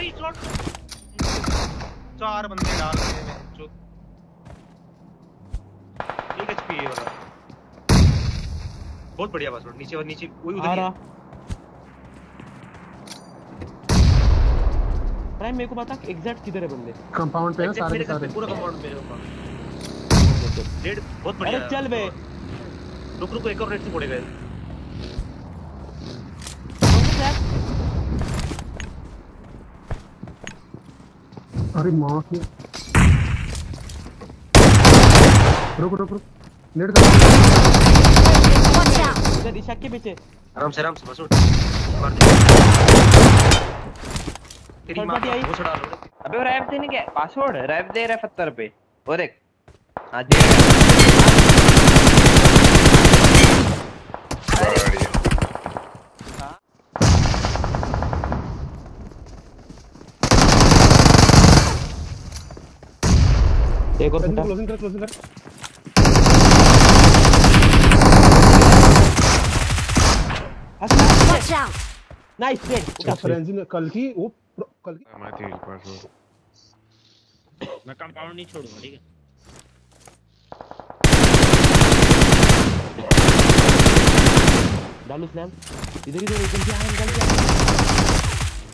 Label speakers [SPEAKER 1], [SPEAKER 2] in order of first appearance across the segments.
[SPEAKER 1] भाई शॉट चार बंदे डाल रहे हैं जो। एक एचपी है वाला। बहुत बढ़िया पासवर्ड नीचे और नीचे वही उधर ही।
[SPEAKER 2] रहा प्राइम मेरे को बता एग्जैक्ट किधर है बंदे।
[SPEAKER 3] कंपाउंड पे है सारे के सारे।
[SPEAKER 1] पूरा कंपाउंड पे है रेड बहुत बढ़िया।
[SPEAKER 2] अरे चल बे।
[SPEAKER 1] रुक रुक एक और रेड से पड़ेगा
[SPEAKER 3] अरे माँ की। रुक रुक रुक। Net
[SPEAKER 4] out!
[SPEAKER 2] इधर ईशा के पीछे।
[SPEAKER 1] आराम से आराम से बस उठ। मार दे तेरी माँ। वो चढ़ा लो
[SPEAKER 5] अबे रैप देने क्या पासवर्ड रैप दे रहा है पत्थर पे। और एक हाँ दे रहा है।
[SPEAKER 2] एक और फटा
[SPEAKER 3] क्लोजिंग कर क्लोजिंग कर
[SPEAKER 4] Watch out!
[SPEAKER 2] नाइस रेड
[SPEAKER 3] क्या फ्रेंजी ने कल की वो कल की
[SPEAKER 6] मैं थी पासवर्ड
[SPEAKER 7] मैं कंपाउंड नहीं छोड़ूँगा ठीक है
[SPEAKER 2] डालू स्लैम इधर इधर एकदम से आ निकल के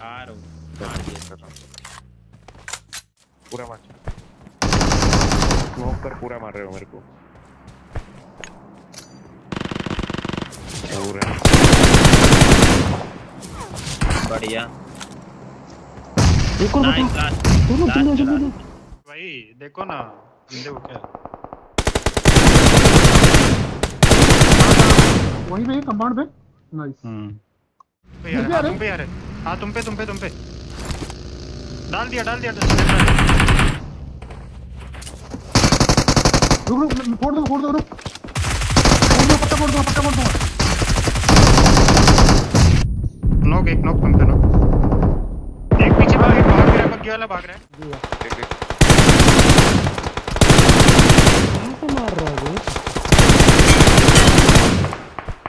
[SPEAKER 7] आ रहा हूँ मार दिया
[SPEAKER 6] पूरा मार स्मोक कर पूरा मार रहे हो मेरे को
[SPEAKER 7] बढ़िया
[SPEAKER 2] एक और
[SPEAKER 1] भाई देखो ना जिंदे को क्या
[SPEAKER 3] वहीं पे कंपाउंड पे नाइस
[SPEAKER 1] यार
[SPEAKER 3] मुझे अरे-
[SPEAKER 1] तुम पे यार हाँ तुम पे तुम पे तुम पे डाल दिया डाल दिया
[SPEAKER 3] रुक रुक फोड़ दो फोड़ दो रुक फोड़ दो पट्टा फोड़ दो पट्टा फोड़ दो
[SPEAKER 1] नॉक एक नॉक तुम पे नॉक। एक पीछे भाग एक भाग रहा है बग्गी वाला भाग रहा। है
[SPEAKER 6] देख देख
[SPEAKER 2] कहाँ से मार रहा है वो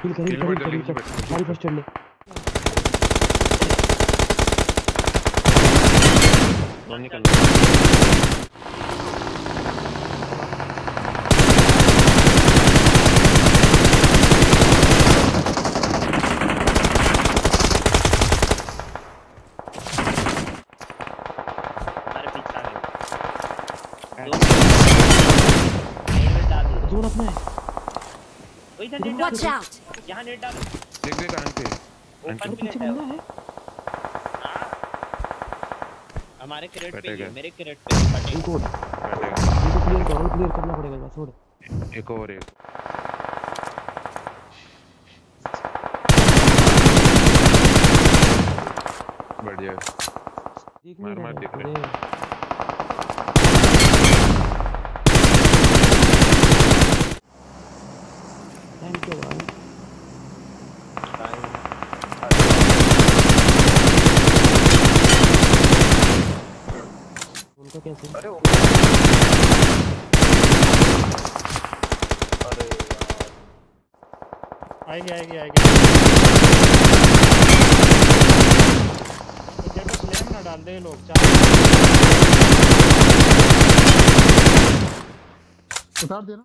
[SPEAKER 2] किल कर
[SPEAKER 6] Kill
[SPEAKER 2] किल
[SPEAKER 6] बैठ,
[SPEAKER 2] कर किल
[SPEAKER 6] बैठ,
[SPEAKER 2] कर
[SPEAKER 6] जल्दी
[SPEAKER 2] सारी
[SPEAKER 6] बैठ।
[SPEAKER 2] फ़र्स्ट ले
[SPEAKER 6] निकल
[SPEAKER 7] हमारे पीछे आ दो दो
[SPEAKER 2] ज़ोर अपना है
[SPEAKER 7] इधर नेट डाल
[SPEAKER 4] Watch
[SPEAKER 7] दो नेट डालो
[SPEAKER 6] देख देख आन पे
[SPEAKER 7] ओपन भी
[SPEAKER 2] पीछे
[SPEAKER 7] है
[SPEAKER 2] बंदा है
[SPEAKER 7] हाँ। हमारे क्रेट पे ही है, मेरे क्रेट पे फटेगा
[SPEAKER 2] इनको इनको क्लियर करो क्लियर करना पड़ेगा बस छोड़
[SPEAKER 6] एक और एक बढ़िया मार, मार,
[SPEAKER 2] रहा
[SPEAKER 6] देख
[SPEAKER 2] है।
[SPEAKER 6] रहे।
[SPEAKER 2] अरे थैंक यू भाई कैसे
[SPEAKER 5] अरे
[SPEAKER 1] आएगी आएगी आएगी। फ्लेम ना डाल दे लोग चार।
[SPEAKER 3] उतार देना।